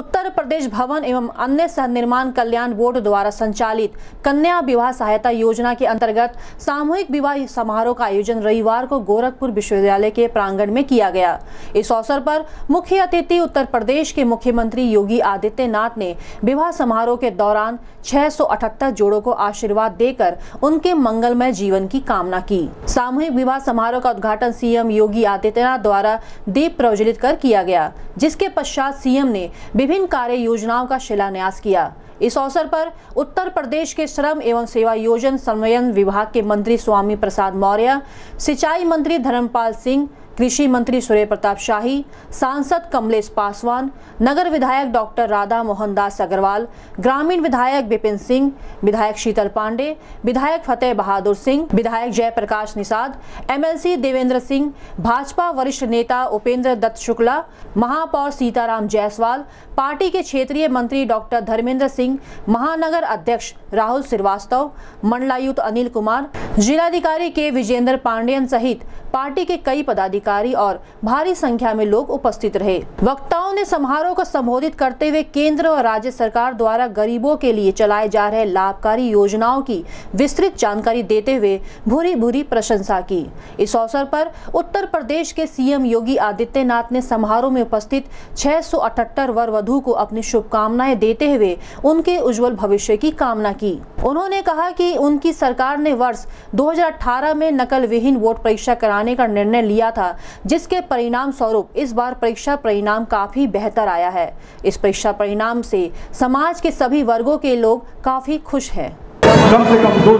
उत्तर प्रदेश भवन एवं अन्य सह निर्माण कल्याण बोर्ड द्वारा संचालित कन्या विवाह सहायता योजना के अंतर्गत सामूहिक विवाह समारोह का आयोजन रविवार को गोरखपुर विश्वविद्यालय के प्रांगण में किया गया। इस अवसर पर मुख्य अतिथि उत्तर प्रदेश के मुख्यमंत्री योगी आदित्यनाथ ने विवाह समारोह के दौरान 678 जोड़ों को आशीर्वाद देकर उनके मंगलमय जीवन की कामना की। सामूहिक विवाह समारोह का उद्घाटन सीएम योगी आदित्यनाथ द्वारा दीप प्रज्वलित कर किया गया, जिसके पश्चात सीएम ने विभिन्न कार्य योजनाओं का शिलान्यास किया। इस अवसर पर उत्तर प्रदेश के श्रम एवं सेवा योजन समन्वयन विभाग के मंत्री स्वामी प्रसाद मौर्य, सिंचाई मंत्री धर्मपाल सिंह कृषि मंत्री सूर्य प्रताप शाही, सांसद कमलेश पासवान, नगर विधायक डॉक्टर राधा मोहन दास अग्रवाल, ग्रामीण विधायक विपिन सिंह, विधायक शीतल पांडे, विधायक फतेह बहादुर सिंह, विधायक जयप्रकाश निषाद, एमएलसी देवेंद्र सिंह, भाजपा वरिष्ठ नेता उपेंद्र दत्त शुक्ला, महापौर सीताराम जायसवाल, पार्टी के क्षेत्रीय मंत्री डॉक्टर धर्मेंद्र सिंह, महानगर अध्यक्ष राहुल श्रीवास्तव, मंडलायुक्त अनिल कुमार, जिलाधिकारी के विजेंद्र पांडेयन सहित पार्टी के कई पदाधिकारी और भारी संख्या में लोग उपस्थित रहे। वक्ताओं ने समारोह को संबोधित करते हुए केंद्र और राज्य सरकार द्वारा गरीबों के लिए चलाए जा रहे लाभकारी योजनाओं की विस्तृत जानकारी देते हुए भूरी भूरी प्रशंसा की। इस अवसर पर उत्तर प्रदेश के सीएम योगी आदित्यनाथ ने समारोह में उपस्थित 678 वर वधु को अपनी शुभकामनाएँ देते हुए उनके उज्जवल भविष्य की कामना की। उन्होंने कहा कि उनकी सरकार ने वर्ष 2018 में नकल विहीन वोट परीक्षा कराने का निर्णय लिया था जिसके परिणाम स्वरूप इस बार परीक्षा परिणाम काफ़ी बेहतर आया है। इस परीक्षा परिणाम से समाज के सभी वर्गों के लोग काफ़ी खुश हैं। कम से कम दो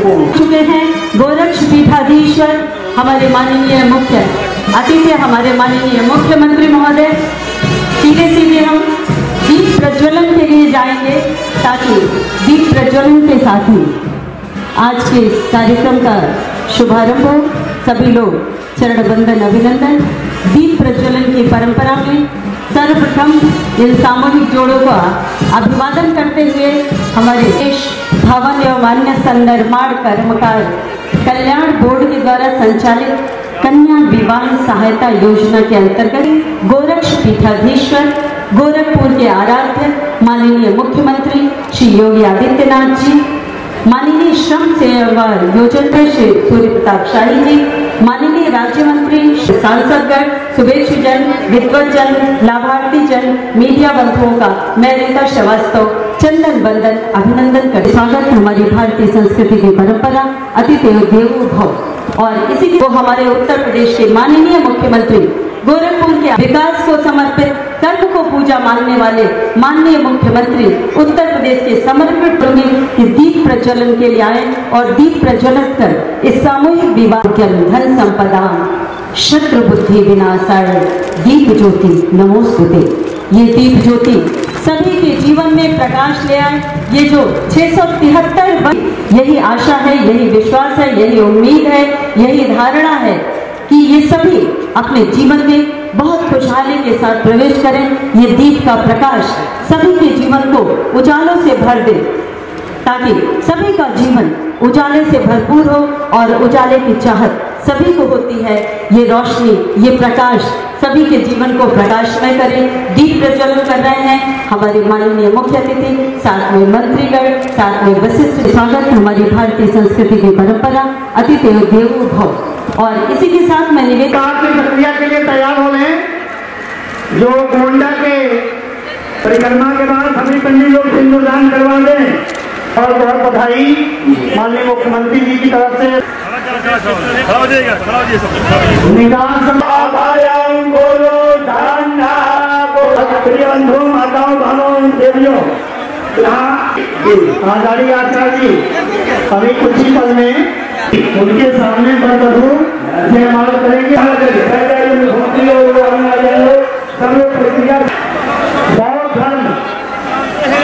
को चुके हैं गोरक्ष पीठाधीश्वर हमारे माननीय मुख्य अतिथि हमारे माननीय मुख्यमंत्री महोदय। सीधे सीधे हम दीप प्रज्वलन के लिए जाएँगे ताकि दीप प्रज्वलन के साथ ही आज के इस कार्यक्रम का शुभारंभ हो। सभी लोग चरण बंधन अभिनंदन, दीप प्रज्वलन की परंपरा में सर्वप्रथम इन सामूहिक जोड़ों का अभिवादन करते हुए हमारे देश भवन एवं अन्य संनिर्माण कर्मकार कल्याण बोर्ड के द्वारा संचालित कन्या विवाह सहायता योजना के अंतर्गत गोरक्ष पीठाधीश्वर, गोरखपुर के आराध्य, माननीय मुख्यमंत्री श्री योगी आदित्यनाथ जी माननीय श्रम सेवा योजन श्री सूर्य प्रताप शाही जी, माननीय राज्य मंत्री सांसदगण शुभेच्छ जन विद्वत जन लाभार्थी जन मीडिया बंधुओं का मैं रीता श्रीवास्तव, चंदन बंदन, अभिनंदन कर स्वागत हमारी भारतीय संस्कृति की परंपरा, अतिथि देवो भव और इसी को हमारे उत्तर प्रदेश के माननीय मुख्यमंत्री, गोरखपुर के विकास को समर्पित पूजा मानने वाले माननीय मुख्यमंत्री उत्तर प्रदेश के समर्पित में इस दीप प्रज्वलन के लिए आए और दीप प्रज्वलित कर इस सामूहिक विवाह धन संपदा, शत्रु बुद्धि विनाशाय, दीप ज्योति नमोस्तुते। ये दीप ज्योति सभी के जीवन में प्रकाश ले आए। ये जो छह सौ तिहत्तर यही आशा है, यही विश्वास है, यही उम्मीद है, यही धारणा है कि ये सभी अपने जीवन में बहुत खुशहाली के साथ प्रवेश करें। ये दीप का प्रकाश सभी के जीवन को उजालों से भर दे, ताकि सभी का जीवन उजाले से भरपूर हो और उजाले की चाहत सभी को होती है। ये रोशनी, ये प्रकाश सभी के जीवन को प्रकाशमय करें। दीप प्रज्वलन कर रहे हैं हमारे माननीय मुख्य अतिथि, साथ में मंत्रीगण, साथ में वशिष्ठ स्वागत हमारी भारतीय संस्कृति की परंपरा, अतिथि देवो भव। और इसी के साथ मैं निवेदन की प्रक्रिया के लिए तैयार हो। रहे जो गोंडा के परिक्रमा के बाद सभी पंडित लोग सिंदूरदान करवा दें। और बहुत बधाई माननीय मुख्यमंत्री जी की तरफ़ से। हो हो हो बंधु माताओं बहनों देवियों। आज़ादी यात्रा जी अभी कुछ ही पल में उनके सामने पर बधु जयमाला करेंगे मुख्यमंत्री आचार्य सब लोग प्रक्रिया बौद्ध धर्म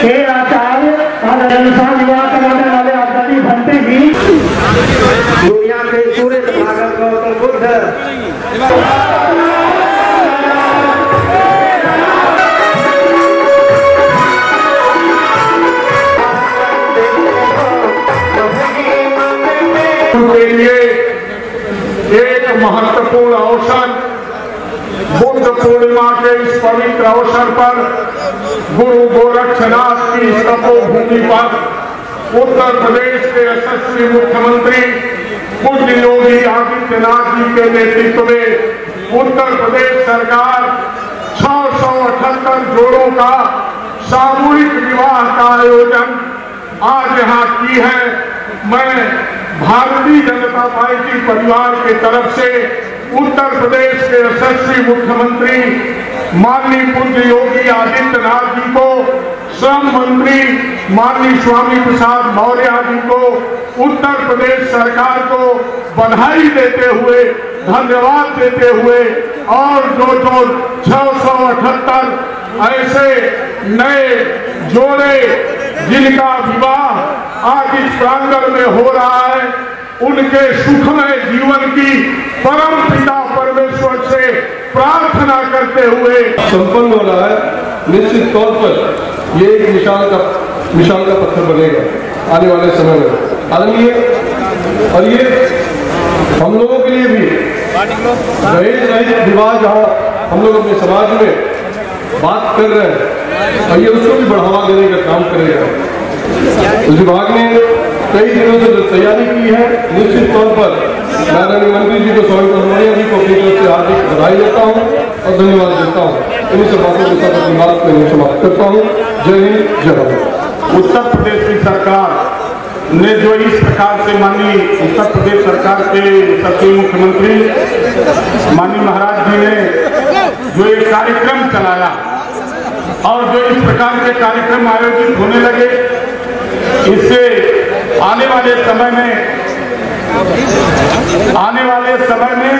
के आचार्य और अनुसार विवाह कराने वाले आचार्य भंते भी दुनिया के सूर्य भागवत गौतम बुद्ध एक महत्वपूर्ण अवसर बुद्ध पूर्णिमा के इस पवित्र अवसर पर गुरु गोरक्षनाथ की तपोभूमि पर उत्तर प्रदेश के यशस्वी मुख्यमंत्री पूज्य योगी आदित्यनाथ जी के नेतृत्व में उत्तर प्रदेश सरकार छह सौ अठहत्तर जोड़ों का सामूहिक विवाह का आयोजन आज यहाँ की है। मैं भारतीय जनता पार्टी परिवार के तरफ़ से उत्तर प्रदेश के यशस्वी मुख्यमंत्री माननीय पूज्य योगी आदित्यनाथ जी को, श्रम मंत्री माननीय स्वामी प्रसाद मौर्य जी को, उत्तर प्रदेश सरकार को बधाई देते हुए, धन्यवाद देते हुए और जो जो छह सौ अठहत्तर ऐसे नए जोड़े जिनका विवाह आज इस प्रांगण में हो रहा है। उनके सुखमय जीवन की परम पिता परमेश्वर से प्रार्थना करते हुए संपन्न हो रहा है। निश्चित तौर पर ये एक मिसाल का मिसाल का पत्थर बनेगा आने वाले समय में। आदरणीय और ये हम लोगों के लिए भी दहेज रहित विवाह जहाँ हम लोग अपने समाज में बात कर रहे हैं, और ये उसको भी बढ़ावा देने का काम करेगा। विभाग ने कई दिनों से तैयारी की है, निश्चित तौर पर नारायण मंत्री जी को स्वामी प्रमोनिया जी को अपनी तरफ़ से हार्दिक बधाई देता हूँ और धन्यवाद देता हूँ। इन्हीं सब बातों के साथ अपनी बात को समाप्त करता हूँ। जय हिंद, जय भारत। उत्तर प्रदेश की सरकार ने जो इस प्रकार से माननीय उत्तर प्रदेश सरकार के सचिव, मुख्यमंत्री माननीय महाराज जी ने जो एक कार्यक्रम चलाया और जो इस प्रकार के कार्यक्रम आयोजित होने लगे इससे आने वाले समय में, आने वाले समय में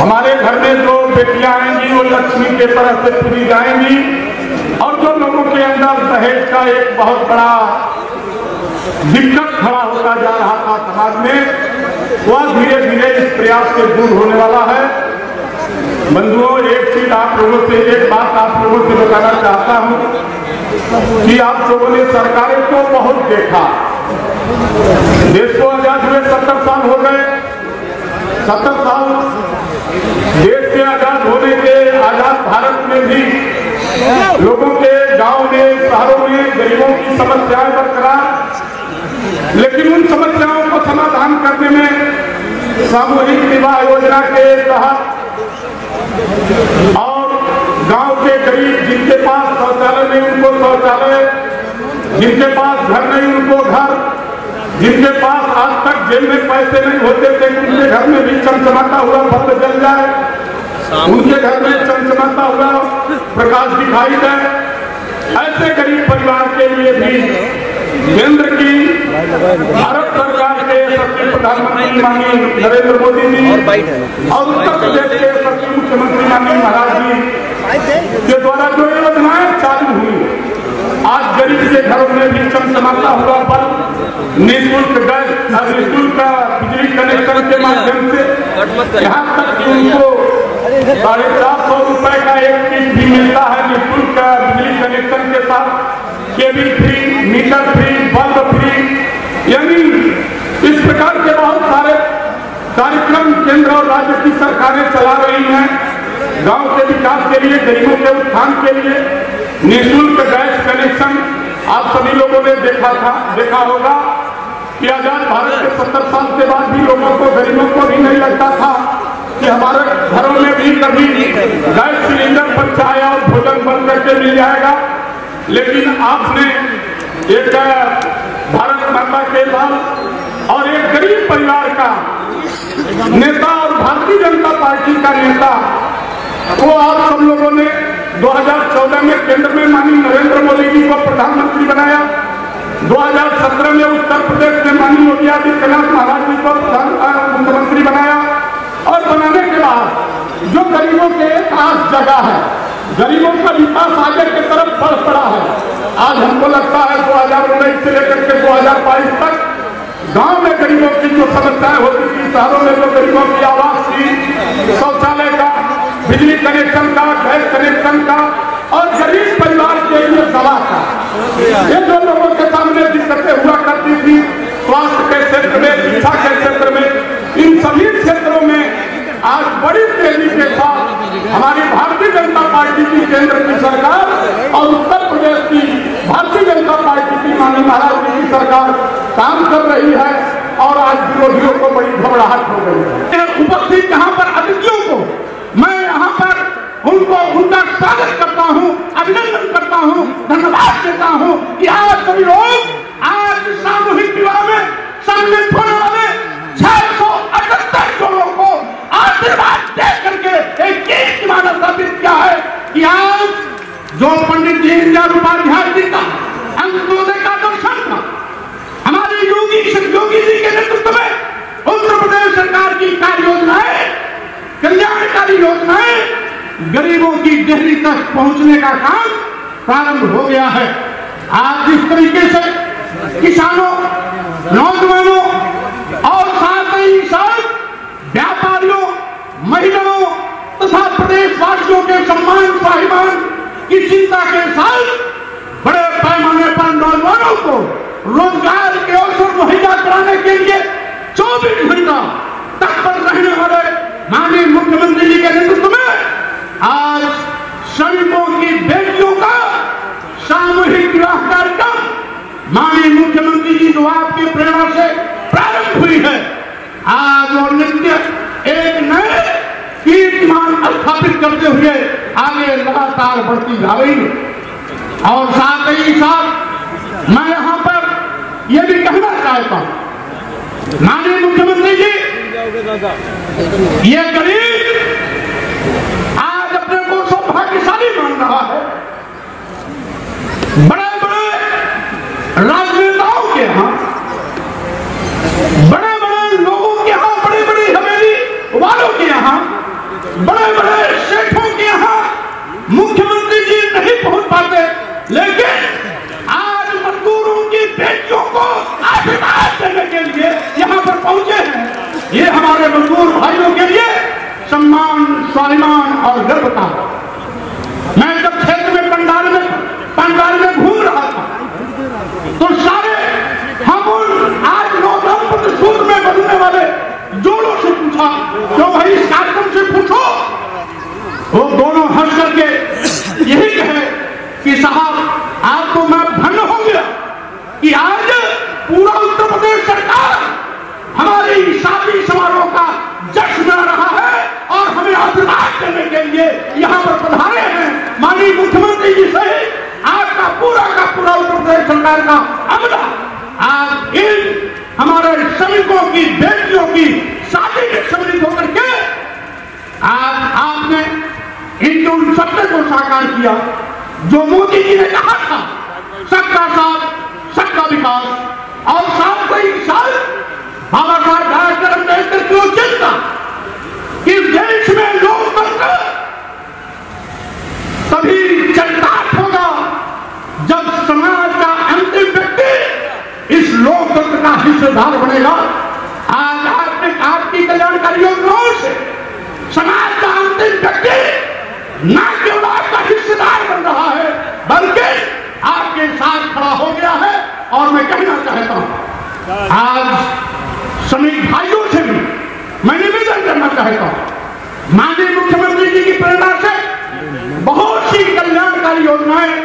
हमारे घर में जो बेटियाँ आएँगी, वो लक्ष्मी के तरह से पूरी जाएँगी और जो लोगों के अंदर दहेज का एक बहुत बड़ा दिक्कत खड़ा होता जा रहा था समाज में, वह धीरे धीरे इस प्रयास से दूर होने वाला है। बंधुओं, एक चीज़ आप लोगों से, एक बात आप लोगों से बताना चाहता हूँ। कि आप लोगों ने सरकारों को बहुत देखा। देश को आज़ाद हुए सत्तर साल हो गए। सत्तर साल देश के आज़ाद होने के, आज़ाद भारत में भी लोगों के गाँव में, शहरों में गरीबों की समस्याएँ बरकरार, लेकिन उन समस्याओं को समाधान करने में सामूहिक विवाह योजना के तहत और गाँव के गरीब नहीं उनको शौचालय जिनके पास घर नहीं उनको घर जिनके पास आज तक जेल में पैसे नहीं होते थे उनके घर में भी चमचमाता हुआ बल्ब जल जाए। उनके घर में चमचमाता हुआ प्रकाश दिखाई दे ऐसे गरीब परिवार के लिए भी केंद्र की भारत सरकार के सचिव प्रधानमंत्री माननीय नरेंद्र मोदी जी और उत्तर प्रदेश के सचिव मुख्यमंत्री माननीय महाराज जी के द्वारा जो आज गरीब के घरों में भी चमचमाता हुआ बल्ब निःशुल्क गैस और निःशुल्क बिजली कनेक्शन के माध्यम से यहाँ तक कि उनको साढ़े चार सौ रुपए का एक किट भी मिलता है। निःशुल्क बिजली कनेक्शन के साथ cable free, meter free, bulb free, यानी इस प्रकार के बहुत सारे कार्यक्रम केंद्र और राज्य की सरकारें चला रही हैं। गाँव के विकास के लिए, गरीबों के उत्थान के लिए निःशुल्क गैस कनेक्शन आप सभी लोगों ने देखा था, देखा होगा कि आज़ाद भारत के सत्तर साल के बाद भी लोगों को, गरीबों को भी नहीं लगता था कि हमारे घरों में भी कभी गैस सिलेंडर पर चाय और भोजन बन करके मिल जाएगा। लेकिन आपने एक, भारत माता के लाल और एक गरीब परिवार का नेता और भारतीय जनता पार्टी का नेता, वो आप सब लोगों ने 2014 में केंद्र में माननीय नरेंद्र मोदी जी को प्रधानमंत्री बनाया। 2017 में उत्तर प्रदेश में माननीय योगी आदित्यनाथ महाराज जी को मुख्यमंत्री बनाया। और बनाने के बाद जो गरीबों के खास जगह है, गरीबों का विकास आगे की तरफ़ बढ़ पड़ा है। आज हमको लगता है दो हज़ार उन्नीस से लेकर के दो हज़ार बाईस तक गाँव में गरीबों की जो समस्याएँ होती थी, शहरों में जो गरीबों की आवास थी, शौचालय बिजली कनेक्शन का, गैस कनेक्शन का और गरीब परिवार के लिए दवा का। ये जो लोगों के सामने दिक्कतें हुआ करती थी, स्वास्थ्य के क्षेत्र में, शिक्षा के क्षेत्र में, इन सभी क्षेत्रों में आज बड़ी तेज़ी के साथ हमारी भारतीय जनता पार्टी की केंद्र की सरकार और उत्तर प्रदेश की भारतीय जनता पार्टी की माननीय महाराज की सरकार काम कर रही है और आज विरोधियों को बड़ी घबराहट हो गई है। उपस्थित यहाँ पर अतिथियों को यहाँ पर उनको उनका स्वागत करता हूँ, अभिनंदन करता हूँ, धन्यवाद देता हूँ कि आज सभी लोग आज सामूहिक विवाह में सम्मिलित होने वाले छह सौ अठहत्तर जोड़ों को आशीर्वाद दे करके एक चीज़ की मानव स्थापित किया है कि आज जो पंडित दीनदयाल उपाध्याय जी का अंत्योदय का दर्शन था हमारे योगी योगी जी के नेतृत्व में उत्तर प्रदेश सरकार की कार्य योजनाएँ कल्याणकारी योजनाएँ गरीबों की डेहरी तक पहुँचने का काम प्रारंभ हो गया है। आज जिस तरीके से किसानों, नौजवानों और साथ ही साथ व्यापारियों, महिलाओं तथा प्रदेशवासियों के सम्मान, स्वाभिमान की चिंता के साथ बड़े पैमाने पर नौजवानों को रोज़गार के अवसर मुहैया कराने के लिए चौबीस घंटा तत्पर रहने वाले माननीय मुख्यमंत्री जी के नेतृत्व में आज श्रमिकों की बेटियों का सामूहिक विवाह कार्यक्रम माननीय मुख्यमंत्री जी जो आपकी प्रेरणा से प्रारंभ हुई है। आज और नित्य एक नए कीर्तिमान स्थापित करते हुए आगे लगातार बढ़ती जा रही है। और साथ ही साथ मैं यहाँ पर यह भी कहना चाहता हूँ माननीय मुख्यमंत्री जी, ये गरीब आज अपने को सौभाग्यशाली मान रहा है। बड़े बड़े राजनेताओं के यहाँ बड़े बड़े लोगों के यहाँ बड़ी बड़ी हवेली वालों के यहाँ बड़े बड़े सेठों के यहाँ मुख्यमंत्री जी नहीं पहुँच पाते, लेकिन बेटियों को आशीर्वाद देने के लिए यहाँ पर पहुँचे हैं। ये हमारे मजदूर भाइयों के लिए सम्मान, स्वाभिमान और गर्व का मैं जब क्षेत्र में पंडाल में पंडाल में घूम रहा था तो सारे हम उन आज नौ दंपति सूत्र में बनने वाले जोड़ों से पूछा, क्यों भाई इस कार्यक्रम से पूछो? वो दोनों हंस करके यही कहे कि साहब आज तो कि आज पूरा उत्तर प्रदेश सरकार हमारी शादी समारोह का जश्न मना रहा है और हमें आशीर्वाद देने के लिए यहाँ पर पधारे हैं। माननीय मुख्यमंत्री जी सहित आपका पूरा का पूरा उत्तर प्रदेश सरकार का अमला आज इन हमारे श्रमिकों की, बेटियों की शादी में सम्मिलित होकर के आज आपने इनके उन सपने को साकार किया, जो मोदी जी ने कहा था, सबका साथ सबका विकास। और साथ ही साथ बाबा साहब डॉक्टर की चिंता कि देश में लोकतंत्र तभी चरितार्थ होगा जब समाज का अंतिम व्यक्ति इस लोकतंत्र का हिस्सेदार बनेगा। आज आपने आपकी कल्याणकारी योजनाओं से समाज का अंतिम व्यक्ति न केवल आपका हिस्सेदार बन रहा है। बल्कि आपके साथ खड़ा हो गया है और मैं कहना चाहता हूँ, आज श्रमिक भाइयों से भी मैं निवेदन करना चाहता हूँ, माननीय मुख्यमंत्री जी की प्रेरणा से बहुत सी कल्याणकारी योजनाएँ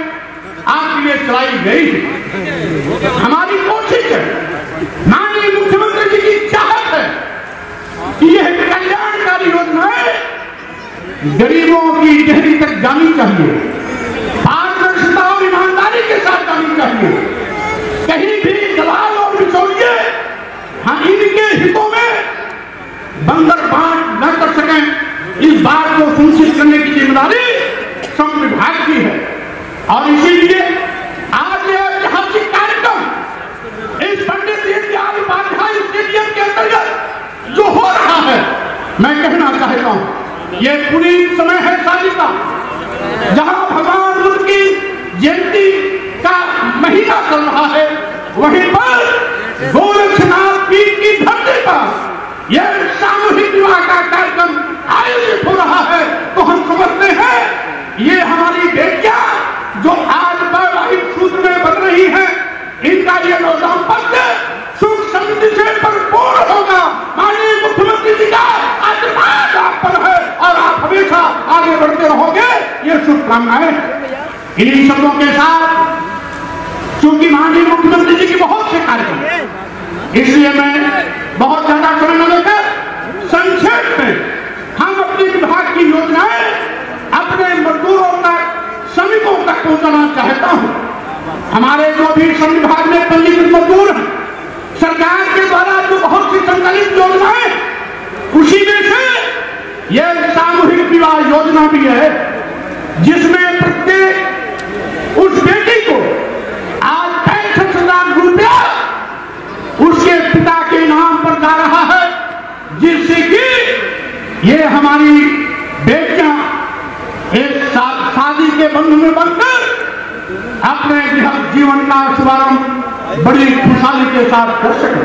आपके लिए चलाई गई हमारी कोशिश है, माननीय मुख्यमंत्री जी की चाहत है कि यह कल्याणकारी योजनाएँ गरीबों की गहरी तक जानी चाहिए। ईमानदारी के साथ जानी चाहिए। कहीं भी दलाल और बिचौलिए, हम इनके हितों में बंदर बांट न कर सकें। इस बात को सुनिश्चित करने की ज़िम्मेदारी श्रम विभाग की है। और इसीलिए आज ये ऐतिहासिक कार्यक्रम इस पंडित दीनदयाल उपाध्याय स्टेडियम के अंतर्गत जो हो रहा है, मैं कहना चाहता हूँ, ये पूरी समय है शादी का जहाँ भगवान बुद्ध की जयंती का महीना चल रहा है। वहीं पर गोरक्षनाथ पीठ की धरती पर यह सामूहिक विवाह का कार्यक्रम आयोजित हो रहा है। तो हम समझते हैं, ये हमारी बेटियाँ जो आज वैवाहिक सूत्र में बन रही है, इनका ये दाम्पत्य सुख समृद्धि से भरपूर होगा। माननीय मुख्यमंत्री जी का आशीर्वाद आप पर है और आप हमेशा आगे बढ़ते रहोगे। ये आए इन्हीं शब्दों के साथ चूँकि माननीय मुख्यमंत्री जी की बहुत से कार्यक्रम इसलिए मैं बहुत ज़्यादा समय न लेकर संक्षेप में हम अपने विभाग की योजनाएँ अपने मजदूरों तक, श्रमिकों तक पहुंचाना चाहता हूँ। हमारे जो भी श्रम विभाग में पंजीकृत मजदूर हैं, सरकार के द्वारा जो बहुत सी संचालित योजनाएँ उसी में से यह सामूहिक विवाह योजना भी है, जिसमें प्रत्येक उस बेटी को आज पैंसठ हज़ार रुपया उसके पिता के नाम पर जा रहा है, जिससे कि ये हमारी बेटियाँ एक सा- शादी के बंधन में बनकर अपने जीवन का शुभारंभ बड़ी खुशहाली के साथ कर सके।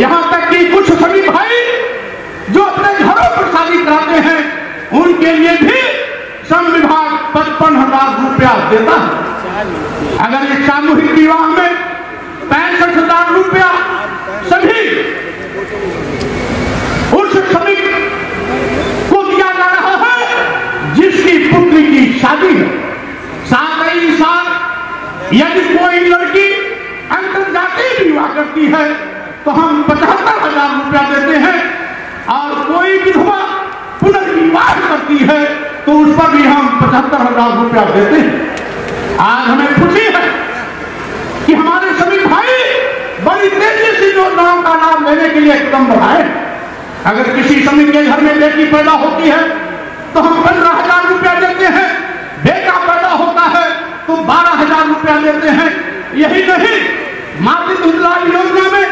यहाँ तक कि कुछ सभी भाई जो अपने घरों पर शादी कराते हैं, उनके लिए भी श्रम विभाग पचपन हज़ार रुपया देता है। अगर इस सामूहिक विवाह में पैंसठ हज़ार रुपया। सभी उस श्रमिक को दिया जा रहा है, जिसकी पुत्री की शादी है। ही साथ यदि कोई लड़की अंतर्जातीय विवाह करती है तो हम पचहत्तर हज़ार रुपया देते हैं। और कोई विधवा पुनर्विवाह करती है तो उस पर भी हम पचहत्तर हज़ार रुपया देते हैं। आज हमें खुशी है कि हमारे सभी तेज़ी से योजनाओं का लाभ लेने के लिए कदम बढ़ाए। अगर किसी श्रमिक के घर में बेटी पैदा होती है तो हम पंद्रह हज़ार रुपया देते हैं। बेटा पैदा होता है तो बारह हज़ार रुपया देते हैं। यही नहीं मातृत्व योजना में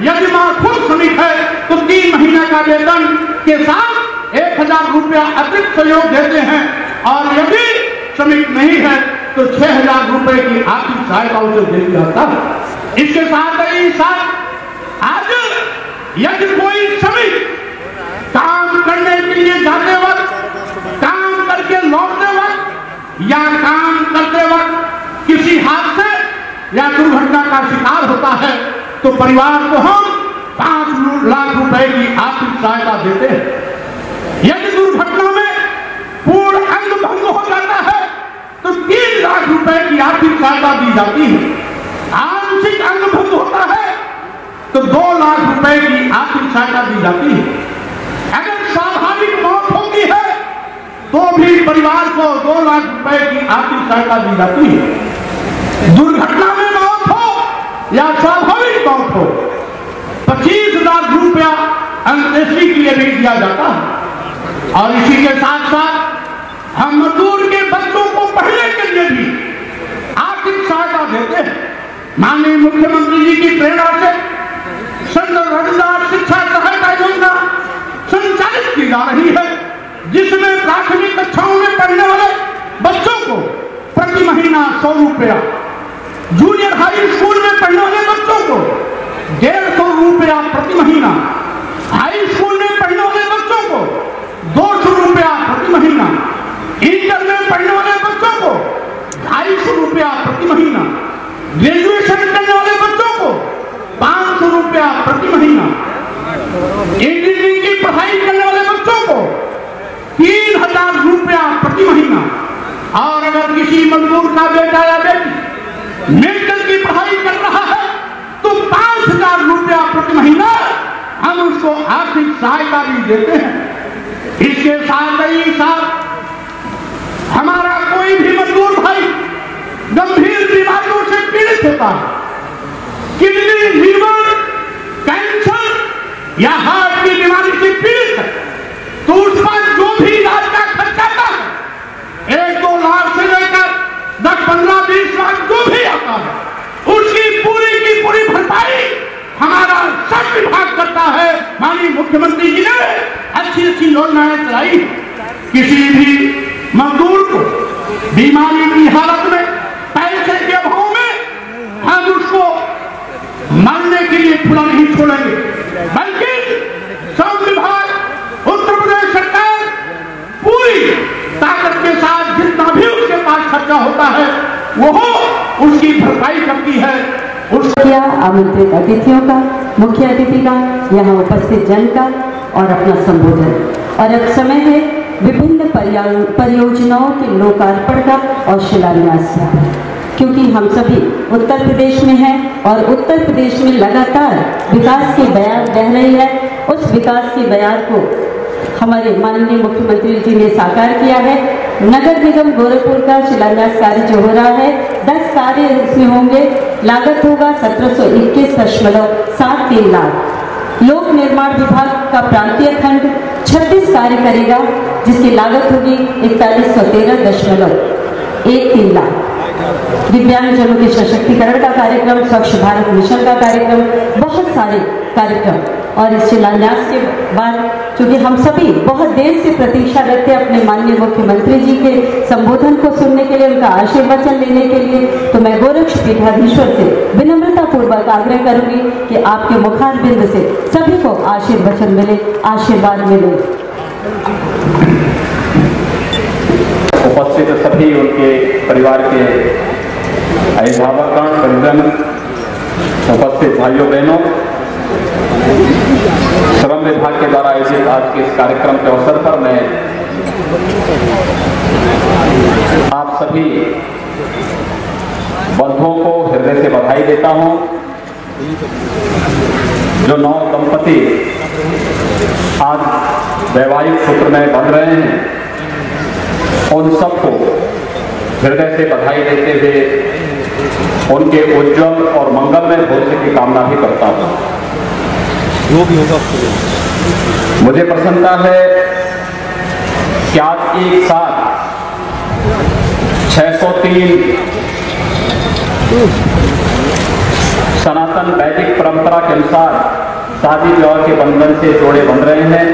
यदि माँ खुद श्रमिक है तो तीन महीने का वेतन के साथ एक हज़ार रुपया अतिरिक्त सहयोग देते हैं। और यदि श्रमिक नहीं है तो छह हज़ार रुपए की आर्थिक सहायता उसे दे दिया जाता है। इसके साथ ही साथ आज यदि कोई श्रमिक काम करने के लिए जाते वक्त, काम करके लौटते वक्त, या काम करते वक्त किसी हादसे या दुर्घटना का शिकार होता है तो परिवार को हम पाँच लाख रुपए की आर्थिक सहायता देते हैं। यदि दुर्घटना में पूर्ण अंग भंग हो जाता है तो तीन लाख रुपए की आर्थिक सहायता दी जाती है। आंशिक अंग भंग होता है तो दो लाख रुपए की आर्थिक सहायता दी जाती है। अगर स्वाभाविक मौत होती है तो भी परिवार को दो लाख रुपए की आर्थिक सहायता दी जाती है। दुर्घटना में मौत हो या स्वाभाविक मौत हो, पच्चीस हज़ार रुपया अंत्येष्टि के लिए भी दिया जाता है। और इसी के साथ साथ हम मजदूर के बच्चों को पढ़ने के लिए भी आर्थिक सहायता देते हैं। माननीय मुख्यमंत्री जी की प्रेरणा से संत रविदास शिक्षा सहायता योजना संचालित की जा रही है, जिसमें प्राथमिक कक्षाओं में पढ़ने वाले बच्चों को प्रति महीना सौ रुपया जूनियर हाई स्कूल में पढ़ने वाले बच्चों को डेढ़ सौ रुपया प्रति महीना हाई स्कूल में पढ़ने वाले बच्चों को दो सौ रुपया प्रति महीना इंटर में पढ़ने वाले बच्चों को ढाई सौ रुपया प्रति महीना ग्रेजुएशन करने वाले बच्चों को पाँच सौ रुपया प्रति महीना। इंजीनियरिंग की पढ़ाई करने वाले बच्चों को तीन हज़ार रुपया प्रति महीना। और अगर किसी मजदूर का बेटा या बेटी मेडिकल की पढ़ाई कर रहा है तो पाँच हज़ार रुपया प्रति महीना हम उसको आर्थिक सहायता भी देते हैं। इसके साथ ही साथ हमारा कोई भी मजदूर भाई गंभीर बीमारियों से पीड़ित होता है। किडनी, लीवर, कैंसर या हार्ट की बीमारी से पीड़ित है। तो उस पर जो भी इलाज का खर्च आता है, एक दो लाख से लेकर दस पंद्रह, बीस लाख जो भी आता है, उसकी पूरी की पूरी भरपाई हमारा सब विभाग करता है। माननीय मुख्यमंत्री जी ने अच्छी अच्छी योजनाएँ चलाई किसी भी मजदूर को बीमारी की हालत में पैसे के अभाव में हम उसको मरने के लिए खुला नहीं छोड़ेंगे। बल्कि श्रम विभाग उत्तर प्रदेश सरकार पूरी ताकत के साथ जितना भी उसके पास खर्चा होता है वो उसकी भरपाई करती है। आमंत्रित अतिथियों का, मुख्य अतिथि का, यहाँ उपस्थित जन का और अपना संबोधन। और अब समय है विभिन्न परियोजनाओं के लोकार्पण का और शिलान्यास। किया क्योंकि हम सभी उत्तर प्रदेश में हैं और उत्तर प्रदेश में लगातार विकास की बयान बह रही है। उस विकास की बयान को हमारे माननीय मुख्यमंत्री जी ने साकार किया है। नगर निगम गोरखपुर का शिलान्यास कार्य जो हो रहा है, दस कार्य इसमें होंगे। लागत होगा सत्रह सौ इक्कीस दशमलव सात तीन लाख। लोक निर्माण विभाग का प्रांतीय खंड 36 कार्य करेगा, जिसकी लागत होगी इकतालीस सौ तेरह दशमलव एक तीन लाख। दिव्यांगजनों के सशक्तिकरण का कार्यक्रम, स्वच्छ भारत मिशन का कार्यक्रम, बहुत सारे कार्यक्रम। और इस शिलान्यास के बाद चूँकि हम सभी बहुत देर से प्रतीक्षा रखते अपने माननीय मुख्यमंत्री जी के संबोधन को सुनने के लिए, उनका आशीर्वचन लेने के लिए तो मैं गोरक्ष पीठाधीश्वर से विनम्रता पूर्वक आग्रह करूँगी कि आपके मुखार बिंद से सभी को आशीर्वचन मिले, आशीर्वाद मिले। उपस्थित सभी उनके परिवार के अभिभावकगण परिजन, उपस्थित भाइयों, बहनों। श्रम विभाग के द्वारा आयोजित आज के इस कार्यक्रम के अवसर पर मैं आप सभी बंधुओं को हृदय से बधाई देता हूँ, जो नौ दंपति आज वैवाहिक सूत्र में बन रहे हैं। उन सबको हृदय से बधाई देते हुए उनके उज्जवल और मंगलमय भविष्य की कामना भी करता हूँ। मुझे प्रसन्नता है कि आज एक साथ 603 सनातन वैदिक परंपरा के अनुसार शादी विवाह के बंधन से जोड़े बन रहे हैं।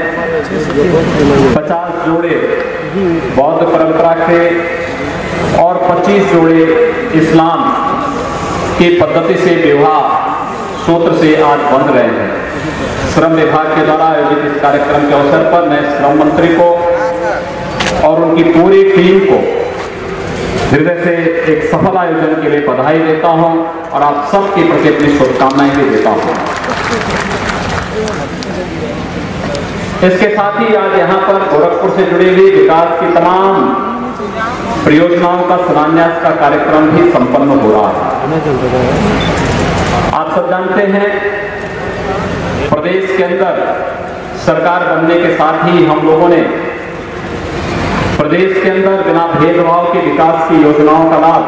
50 जोड़े बौद्ध परंपरा के और 25 जोड़े इस्लाम की पद्धति से विवाह सूत्र से आज बन रहे हैं। श्रम विभाग के द्वारा आयोजित इस कार्यक्रम के अवसर पर मैं श्रम मंत्री को और उनकी पूरी टीम को हृदय से एक सफल आयोजन के लिए बधाई देता हूँ और आप सबके प्रति अपनी शुभकामनाएँ भी देता हूँ। इसके साथ ही आज यहाँ पर गोरखपुर से जुड़ी हुई विकास की तमाम परियोजनाओं का शिलान्यास का कार्यक्रम भी संपन्न हो रहा है। आप सब जानते हैं, प्रदेश के अंदर सरकार बनने के साथ ही हम लोगों ने प्रदेश के अंदर बिना भेदभाव के विकास की योजनाओं का लाभ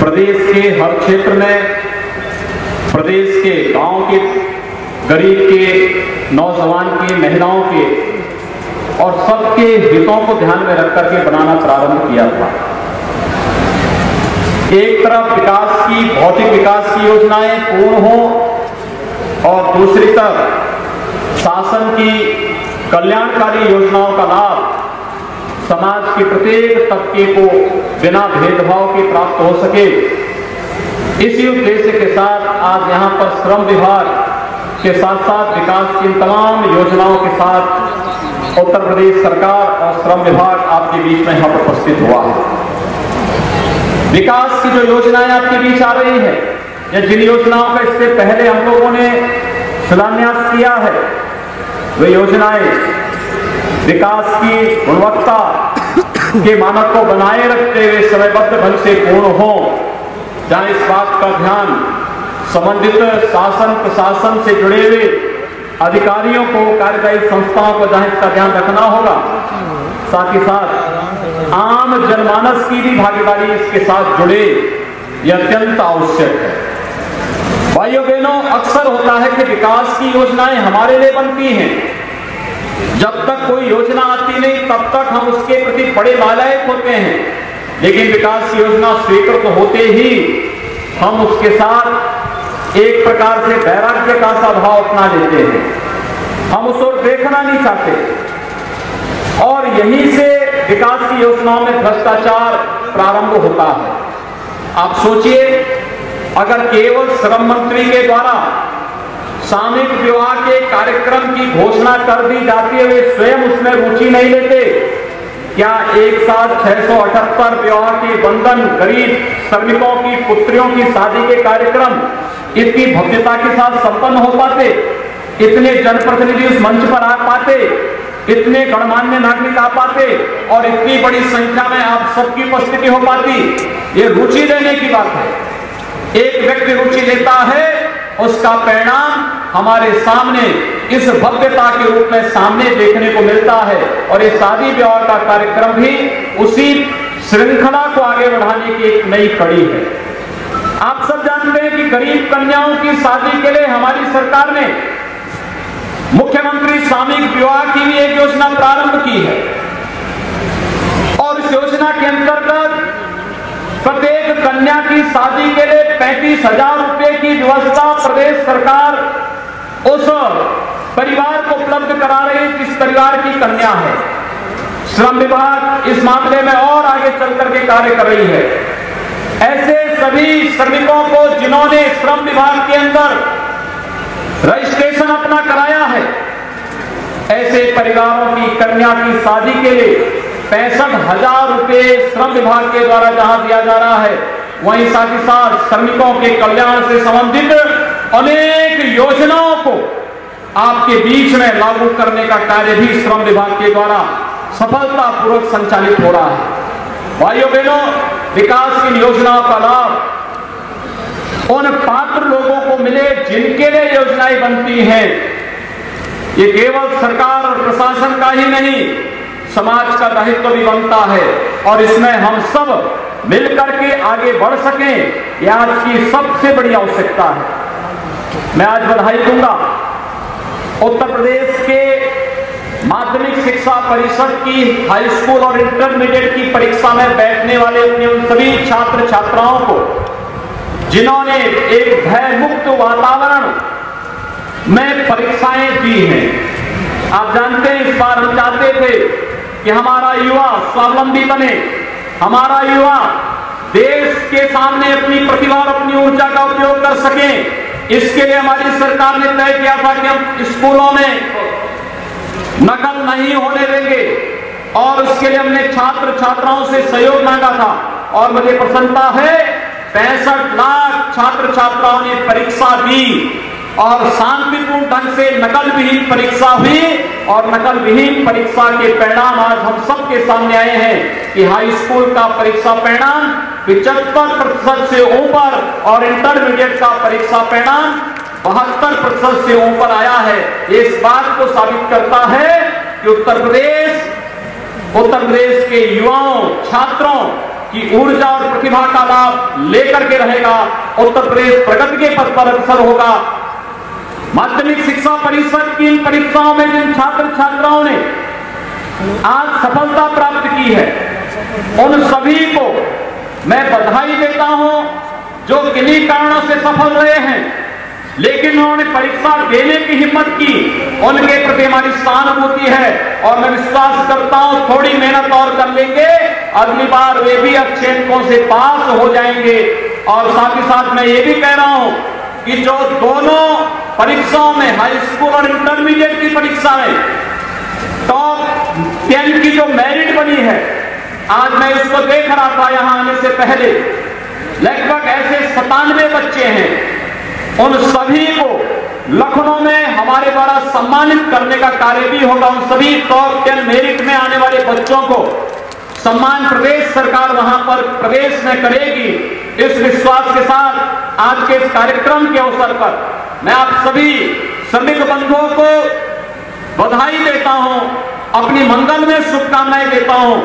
प्रदेश के हर क्षेत्र में, प्रदेश के गाँव के गरीब के, नौजवान के, महिलाओं के और सबके हितों को ध्यान में रख करके बनाना प्रारंभ किया था। एक तरफ़ विकास की, भौतिक विकास की योजनाएँ पूर्ण हो और दूसरी तरफ़ शासन की कल्याणकारी योजनाओं का लाभ समाज के प्रत्येक तबके को बिना भेदभाव के प्राप्त हो सके। इसी उद्देश्य के साथ आज यहाँ पर श्रम विभाग के साथ साथ विकास की इन तमाम योजनाओं के साथ उत्तर प्रदेश सरकार और श्रम विभाग आपके बीच में यहाँ पर उपस्थित हुआ है। विकास की जो योजनाएँ आपके बीच आ रही है, या जिन योजनाओं का इससे पहले हम लोगों ने शिलान्यास किया है, वे योजनाएँ विकास की गुणवत्ता के मानक को बनाए रखते हुए समयबद्ध ढंग से पूर्ण हो। जहाँ इस बात का ध्यान संबंधित शासन प्रशासन से जुड़े हुए अधिकारियों को कार्यदायी संस्थाओं को जहाँ इसका ध्यान रखना होगा। साथ ही साथ, आम जनमानस की भी भागीदारी इसके साथ जुड़े यह अत्यंत आवश्यक है। भाइयों बहनों, अक्सर होता है कि विकास की योजनाएँ हमारे लिए बनती हैं। जब तक कोई योजना आती नहीं, तब तक हम उसके प्रति बड़े लालायक होते हैं। लेकिन विकास योजना स्वीकृत होते ही हम उसके साथ एक प्रकार से वैराग्य का स्वभाव अपना लेते हैं। हम उस ओर देखना नहीं चाहते। और यहीं से विकास की योजनाओं में भ्रष्टाचार प्रारंभ होता है। आप सोचिए, अगर केवल श्रम मंत्री के द्वारा सामूहिक विवाह के कार्यक्रम की घोषणा कर दी जाती है, वे स्वयं उसमें रुचि नहीं लेते। क्या एक साथ छह सौ अठहत्तर विवाह के बंधन, गरीब श्रमिकों की, पुत्रियों की शादी के कार्यक्रम इतनी भव्यता के साथ संपन्न हो पाते, इतने जनप्रतिनिधि उस मंच पर आ पाते, इतने गणमान्य नागरिक आ पाते, और इतनी बड़ी संख्या में आप सबकी उपस्थिति हो पाती, ये रुचि लेने की बात है। एक व्यक्ति रुचि लेता है, उसका परिणाम हमारे सामने, इस भव्यता के रूप में सामने देखने को मिलता है, और ये शादी विवाह का कार्यक्रम भी उसी श्रृंखला को आगे बढ़ाने की एक नई कड़ी है। आप सब जानते हैं कि गरीब कन्याओं की शादी के लिए हमारी सरकार ने मुख्यमंत्री सामूहिक विवाह की भी एक योजना प्रारंभ की है। और इस योजना के अंतर्गत प्रत्येक कन्या की शादी के लिए पैंतीस हज़ार रुपए की व्यवस्था प्रदेश सरकार उस परिवार को उपलब्ध करा रही है, जिस परिवार की कन्या है। श्रम विभाग इस मामले में और आगे चल करके कार्य कर रही है। ऐसे सभी श्रमिकों को जिन्होंने श्रम विभाग के अंदर रजिस्ट्रेशन अपना कराया है, ऐसे परिवारों की कन्या की शादी के लिए पैंसठ हज़ार रुपए श्रम विभाग के द्वारा जहाँ दिया जा रहा है, वहीं साथ ही साथ श्रमिकों के कल्याण से संबंधित अनेक योजनाओं को आपके बीच में लागू करने का कार्य भी श्रम विभाग के द्वारा सफलतापूर्वक संचालित हो रहा है। भाइयों, बहनों विकास की योजनाओं का लाभ। उन पात्र लोगों को मिले जिनके लिए योजनाएँ बनती हैं। ये केवल सरकार और प्रशासन का ही नहीं, समाज का दायित्व तो भी बनता है और इसमें हम सब मिलकर के आगे बढ़ सकें यह आज की सबसे बड़ी आवश्यकता है। मैं आज बधाई दूँगा। उत्तर प्रदेश के माध्यमिक शिक्षा परिषद की हाई स्कूल और इंटरमीडिएट की परीक्षा में बैठने वाले अपने उन सभी छात्र छात्राओं को, जिन्होंने एक भय मुक्त वातावरण में परीक्षाएँ दी हैं। आप जानते हैं, इस बार हम चाहते थे कि हमारा युवा स्वावलंबी बने। हमारा युवा देश के सामने अपनी प्रतिभा और अपनी ऊर्जा का उपयोग कर सके। इसके लिए हमारी सरकार ने तय किया था कि हम स्कूलों में नकल नहीं होने देंगे। और उसके लिए हमने छात्र छात्राओं से सहयोग मांगा था। और मुझे प्रसन्नता है, पैंसठ लाख छात्र छात्राओं ने परीक्षा दी। और शांतिपूर्ण ढंग से नकल विहीन परीक्षा हुई। और नकल विहीन परीक्षा के परिणाम आज हम सबके सामने आए हैं कि हाई स्कूल का परीक्षा परिणाम पिछहत्तर प्रतिशत से ऊपर और इंटरमीडिएट का परीक्षा परिणाम बहत्तर प्रतिशत से ऊपर आया है। ये इस बात को साबित करता है कि उत्तर प्रदेश उत्तर प्रदेश के युवाओं, छात्रों की ऊर्जा और प्रतिभा का लाभ लेकर के रहेगा। उत्तर प्रदेश प्रगति के पथ पर अग्रसर होगा। माध्यमिक शिक्षा परिषद की इन परीक्षाओं में जिन छात्र छात्राओं ने आज सफलता प्राप्त की है, उन सभी को मैं बधाई देता हूँ, जो किन्हीं कारणों से सफल रहे हैं। लेकिन उन्होंने परीक्षा देने की हिम्मत की। उनके प्रति हमारी सहानुभूति है और मैं विश्वास करता हूँ, थोड़ी मेहनत और कर लेंगे। अगली बार वे भी अच्छे अंकों से पास हो जाएँगे। और साथ ही साथ मैं ये भी कह रहा हूँ कि जो दोनों परीक्षाओं में हाई स्कूल और इंटरमीडिएट की परीक्षा में टॉप टेन की जो मेरिट बनी है, आज मैं उसको देख रहा था यहाँ आने से पहले। लगभग ऐसे सतानवे बच्चे हैं उन सभी को लखनऊ में हमारे द्वारा सम्मानित करने का कार्य भी होगा। उन सभी टॉप टेन मेरिट में आने वाले बच्चों को सम्मान प्रदेश सरकार वहाँ पर प्रदेश में करेगी। इस विश्वास के साथ आज के इस कार्यक्रम के अवसर पर मैं आप सभी श्रमिक बंधुओं को बधाई देता हूँ, अपनी मंगल में शुभकामनाएँ देता हूँ,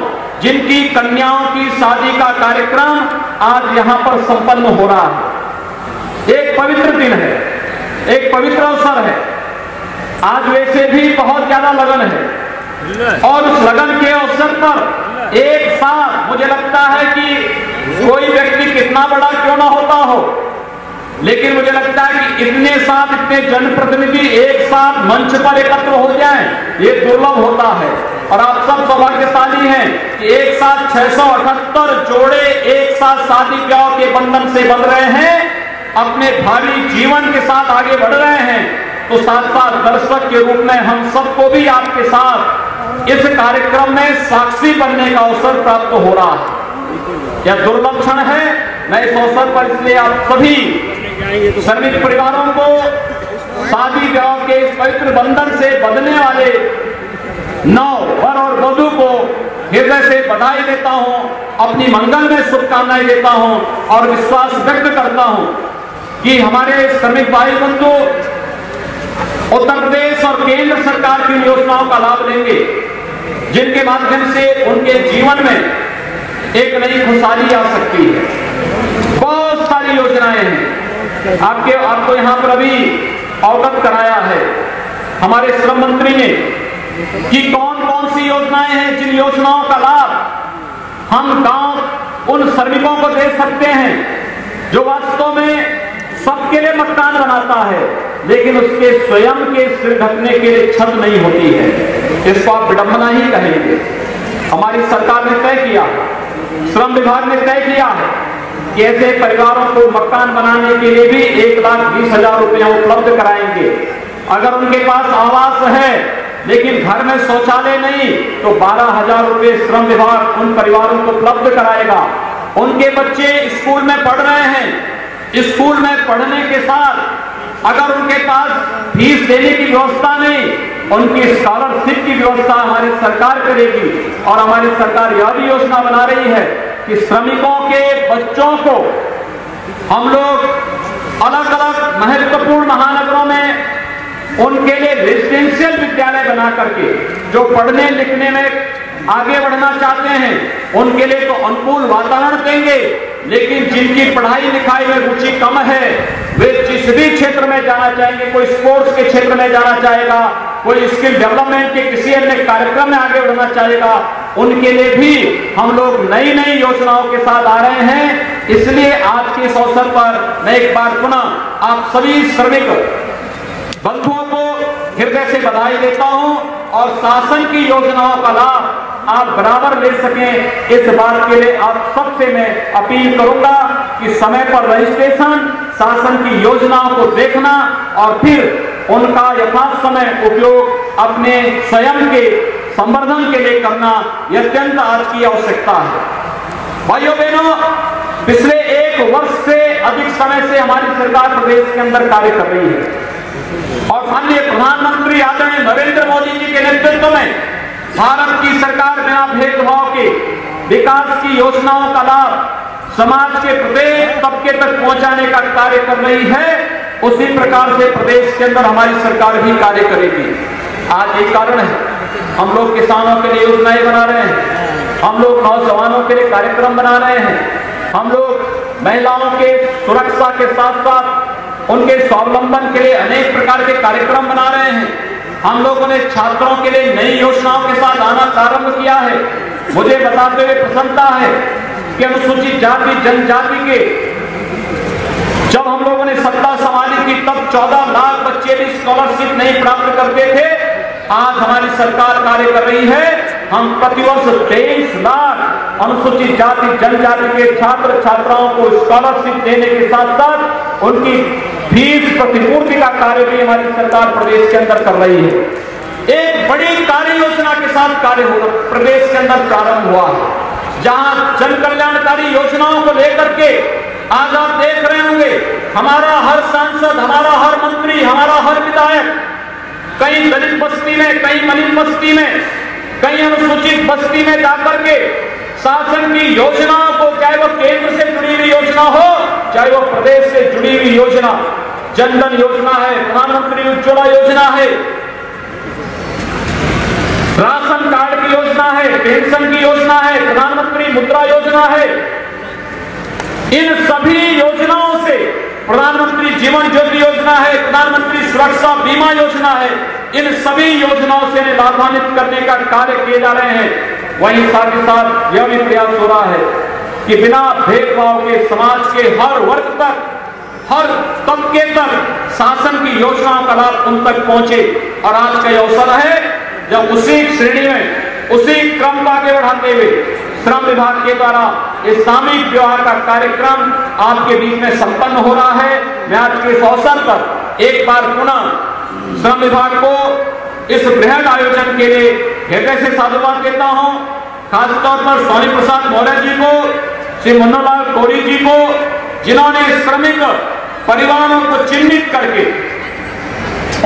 जिनकी कन्याओं की शादी का कार्यक्रम आज यहाँ पर संपन्न हो रहा है। एक पवित्र दिन है, एक पवित्र अवसर है। आज वैसे भी बहुत ज़्यादा लगन है। और उस लगन के अवसर पर एक साथ मुझे लगता है कि कोई व्यक्ति कितना बड़ा क्यों ना होता हो, लेकिन मुझे लगता है कि इतने साथ, इतने जनप्रतिनिधि एक साथ मंच पर एकत्र हो जाएँ, ये दुर्लभ होता है। और आप सब सौभाग्यशाली हैं कि एक साथ छह सौ अठहत्तर जोड़े एक साथ शादी ब्याह के बंधन से बंध रहे हैं। अपने भावी जीवन के साथ आगे बढ़ रहे हैं तो साथ साथ दर्शक के रूप में हम सबको भी आपके साथ इस कार्यक्रम में साक्षी बनने का अवसर प्राप्त हो रहा है। यह दुर्लभ क्षण है, मैं इस अवसर पर इसलिए आप सभी श्रमिक परिवारों को शादी ब्याह के इस पवित्र बंधन से बंधने वाले नौ वर और वधु को हृदय से बधाई देता हूँ, अपनी मंगल में शुभकामनाएँ देता हूँ और विश्वास व्यक्त करता हूँ। कि हमारे श्रमिक भाई बंधु उत्तर प्रदेश और केंद्र सरकार की योजनाओं का लाभ लेंगे, जिनके माध्यम से उनके जीवन में एक नई खुशहाली आ सकती है। बहुत सारी योजनाएँ हैं। आपके, आपको यहाँ पर अभी अवगत कराया है। हमारे श्रम मंत्री ने कि कौन कौन सी योजनाएँ हैं, जिन योजनाओं का लाभ हम गाँव उन श्रमिकों को दे सकते हैं, जो वास्तव में सबके लिए मकान बनाता है, लेकिन उसके स्वयं के सिर ढकने के लिए छत नहीं होती है। इसको आप विडंबना ही कहेंगे। हमारी सरकार ने तय किया, श्रम विभाग ने तय किया है कि ऐसे परिवारों को मकान बनाने के लिए भी एक लाख बीस हज़ार रुपया उपलब्ध कराएँगे। अगर उनके पास आवास है, लेकिन घर में शौचालय नहीं तो बारह हज़ार रुपये श्रम विभाग उन परिवारों को उपलब्ध कराएगा। उनके बच्चे स्कूल में पढ़ रहे हैं स्कूल में पढ़ने के साथ अगर उनके पास फ़ीस देने की व्यवस्था नहीं, उनकी स्कॉलरशिप की व्यवस्था हमारी सरकार करेगी। और हमारी सरकार यह भी योजना बना रही है कि श्रमिकों के बच्चों को हम लोग अलग अलग महत्वपूर्ण महानगरों में उनके लिए रेजिडेंशियल विद्यालय बना करके, जो पढ़ने लिखने में आगे बढ़ना चाहते हैं। उनके लिए तो अनुकूल वातावरण देंगे, लेकिन जिनकी पढ़ाई लिखाई में रुचि कम है, वे जिस भी क्षेत्र में जाना चाहेंगे, कोई स्पोर्ट्स के क्षेत्र में जाना चाहेगा, कोई स्किल डेवलपमेंट के किसी अन्य कार्यक्रम में आगे बढ़ना चाहेगा, उनके लिए भी हम लोग नई नई योजनाओं के साथ आ रहे हैं। इसलिए आज के इस अवसर पर मैं एक बार पुनः आप सभी श्रमिक बंधुओं को हृदय से बधाई देता हूँ। और शासन की योजनाओं का लाभ आप बराबर ले सकें। इस बात के लिए आप सबसे मैं अपील करूँगा कि समय पर रजिस्ट्रेशन, शासन की योजनाओं को देखना और फिर उनका यथार्थ समय उपयोग अपने स्वयं के संवर्धन के लिए करना यह अत्यंत आज की आवश्यकता है। भाइयों बहनों, पिछले एक वर्ष से अधिक समय से हमारी सरकार प्रदेश के अंदर कार्य कर रही है। और माननीय प्रधानमंत्री आदरणीय नरेंद्र मोदी जी के नेतृत्व में भारत की सरकार बिना भेदभाव के विकास की योजनाओं का लाभ समाज के प्रत्येक तबके तक पहुँचाने का कार्य कर रही है, उसी प्रकार से प्रदेश के अंदर हमारी सरकार भी कार्य करेगी। आज एक कारण है, हम लोग किसानों के लिए योजनाएँ बना रहे हैं, हम लोग नौजवानों के लिए कार्यक्रम बना रहे हैं, हम लोग महिलाओं के सुरक्षा के साथ साथ उनके स्वावलंबन के लिए अनेक प्रकार के कार्यक्रम बना रहे हैं। हम लोगों ने छात्रों के लिए नई योजनाओं के साथ आना प्रारंभ किया है। मुझे बताते हुए प्रसन्नता है कि अनुसूचित जाति, जनजाति के जब हम लोगों ने सत्ता संभाली थी, तब 14 लाख बच्चे भी स्कॉलरशिप नहीं प्राप्त करते थे। आज हमारी सरकार कार्य कर रही है। हम प्रतिवर्ष तेईस लाख अनुसूचित जाति, जनजाति के छात्र छात्राओं को स्कॉलरशिप देने के साथ साथ उनकी फ़ीस प्रतिपूर्ति का कार्य भी हमारी सरकार प्रदेश के अंदर कर रही है। एक बड़ी कार्य योजना के साथ कार्य होगा प्रदेश के अंदर प्रारंभ हुआ है। जहाँ जन कल्याणकारी योजनाओं को लेकर के आज आप देख रहे होंगे, हमारा हर सांसद, हमारा हर मंत्री, हमारा हर विधायक, कई दलित बस्ती में, कई मलिन बस्ती में, कई अनुसूचित बस्ती में जाकर के शासन की योजनाओं को चाहे वो केंद्र से जुड़ी हुई योजना हो, चाहे वो प्रदेश से जुड़ी हुई योजना, जनधन योजना है, प्रधानमंत्री उज्ज्वला योजना है, राशन कार्ड की योजना है, पेंशन की योजना है, प्रधानमंत्री मुद्रा योजना है, इन सभी योजनाओं से प्रधानमंत्री जीवन ज्योति योजना है, प्रधानमंत्री सुरक्षा बीमा योजना है, इन सभी योजनाओं से लाभान्वित करने का कार्य किए जा रहे हैं। वहीं साथ ही साथ यह भी प्रयास हो रहा है कि बिना भेदभाव के समाज के हर वर्ग तक, हर तबके तक शासन की योजनाओं का लाभ उन तक पहुँचे। और आज का अवसर है जब उसी श्रेणी में, उसी क्रम को आगे बढ़ाते हुए श्रम विभाग के द्वारा इस सामूहिक विवाह का कार्यक्रम आपके बीच में संपन्न हो रहा है। मैं आज के इस अवसर पर एक बार पुनः श्रम विभाग को इस बृहद आयोजन के लिए हृदय से साधुवाद देता हूँ। खासतौर पर स्वामी प्रसाद मौर्य जी को, श्री मनोहरलाल कोरी जी को, जिन्होंने श्रमिक परिवारों को चिन्हित करके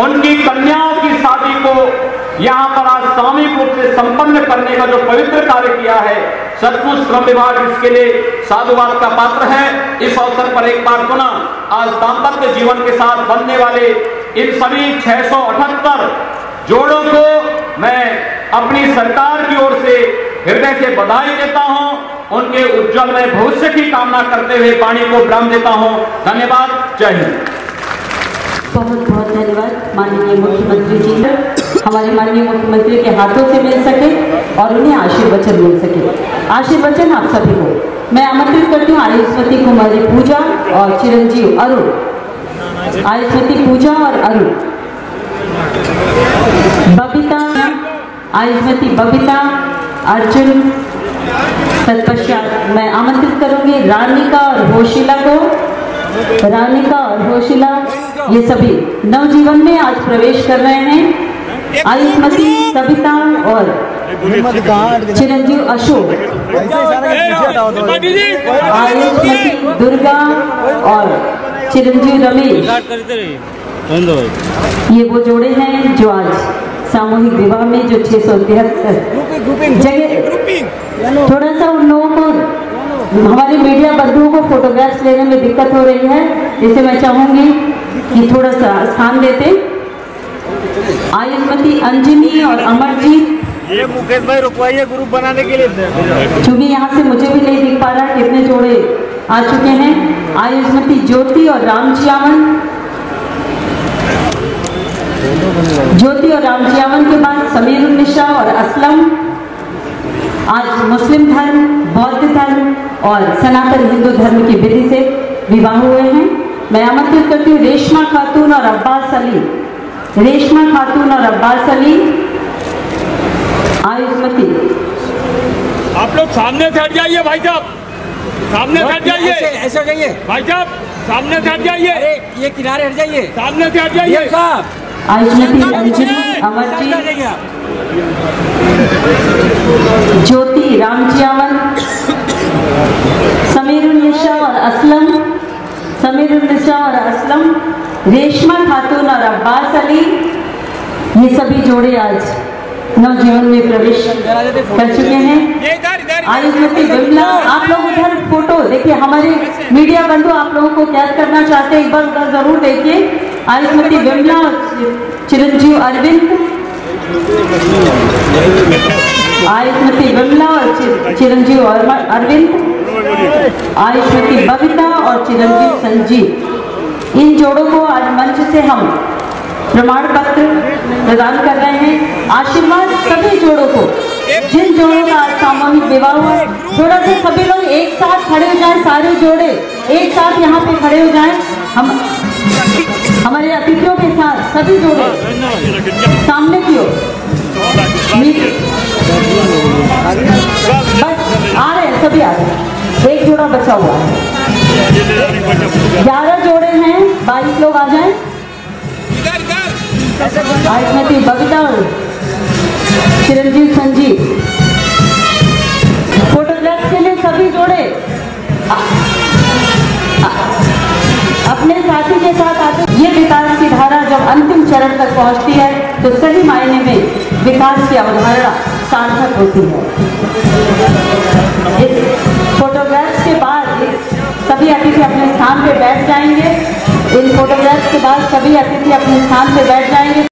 उनकी कन्याओं की शादी को यहाँ पर आज सामूहिक रूप से संपन्न करने का जो पवित्र कार्य किया है सचमुच श्रम विभाग इसके लिए साधुवाद का पात्र है। इस अवसर पर एक बार पुनः आज दाम्पत्य जीवन के साथ बनने वाले इन सभी 678 जोड़ों को मैं अपनी सरकार की ओर से हृदय से बधाई देता हूँ, उनके उज्जवल में भविष्य की कामना करते हुए वाणी को विराम देता हूँ। धन्यवाद। जय हिंद। बहुत बहुत धन्यवाद, माननीय मुख्यमंत्री जी हमारे माननीय मुख्यमंत्री के हाथों से मिल सके और उन्हें आशीर्वचन मिल सके। आशीर्वचन आप सभी को। मैं आमंत्रित करती हूँ आयुष्मती कुमारी पूजा और चिरंजीव अरुण। आयुष्मती पूजा और अरुण। बबीता, आयुष्मती बबीता, अर्जुन, तत्पश्चात मैं आमंत्रित करूँगी रानिका और होशिला को। रानिका और होशिला, ये सभी नवजीवन में आज प्रवेश कर रहे हैं। आयुष्मती सविता और चिरंजीव अशोक। आयुष्मती, दुर्गा और चिरंजीव रमेश। ये वो जोड़े हैं जो आज सामूहिक विवाह में जो छह सौ तिहत्तर। जगह थोड़ा सा उन लोगों को हमारे मीडिया बंधुओं को फोटोग्राफ्स लेने में दिक्कत हो रही है। इसे मैं चाहूँगी कि थोड़ा सा स्थान देते। आयुष्मती अंजनी और अमरजीत ये मुकेश भाई रुकवाइए ग्रुप बनाने के लिए। चूँकि यहाँ से मुझे भी नहीं दिख पा रहा कितने जोड़े आ चुके हैं। आयुष्मती ज्योति और राम रामचियावन ज्योति और रामचियावन के बाद समीर निशा और असलम। आज मुस्लिम धर्म बौद्ध धर्म और सनातन हिंदू धर्म की विधि से विवाह हुए हैं। मैं आमंत्रित करती हूँ रेशमा खातून और अब्बास अली। रेशमा खातून और अब्बास अली आयुष्मती। आप लोग सामने से हट जाइए भाई साहब। सामने से हट जाइए। ऐसे जाइए। भाई साहब सामने से हट जाइए। ये किनारे हट जाइए। सामने से हट जाइए। साहब। अंजलि ज्योति रामचियावन समीर निशा और असलम समीर निशा और असलम रेशमा खातून और अब्बास अली ये सभी जोड़े आज नवजीवन में प्रवेश कर चुके हैं। आयुष्मती बिमला आप लोग उधर फ़ोटो देखिए हमारे मीडिया बंधु आप लोगों को कैद करना चाहते हैं एक बार उधर ज़रूर देखिए। आयुष्मती बिमला और चिरंजीव अरविंद। आयुष्मती बिमला और चिरंजीव अरविंद। आयुष्मती बबीता और चिरंजीव संजीव। इन जोड़ों को आज मंच से हम प्रमाण पत्र प्रदान कर रहे हैं। आशीर्वाद सभी जोड़ों को। जिन जोड़ों का आज सामूहिक विवाह हुआ, थोड़ा सा सभी लोग एक साथ खड़े हो जाएँ, सारे जोड़े एक साथ यहाँ पे खड़े हो जाएँ। हम हमारे अतिथियों के साथ सभी जोड़े, सामने की ओर। बस आ रहे सभी आ रहे एक जोड़ा बचा हुआ ग्यारह जोड़े हैं, बाईस लोग आ जाएँ। आयुष्मती बबीता और चिरंजीव संजीव। फोटोग्राफ के लिए सभी जोड़े। अपने साथी के साथ आते ये विकास की धारा जब अंतिम चरण तक पहुँचती है तो सही मायने में विकास की अवधारणा सार्थक होती है। इस फोटोग्राफ्स के बाद सभी अतिथि अपने स्थान पर बैठ जाएँगे। इन फोटोग्राफ के बाद सभी अतिथि अपने स्थान पर बैठ जाएँगे।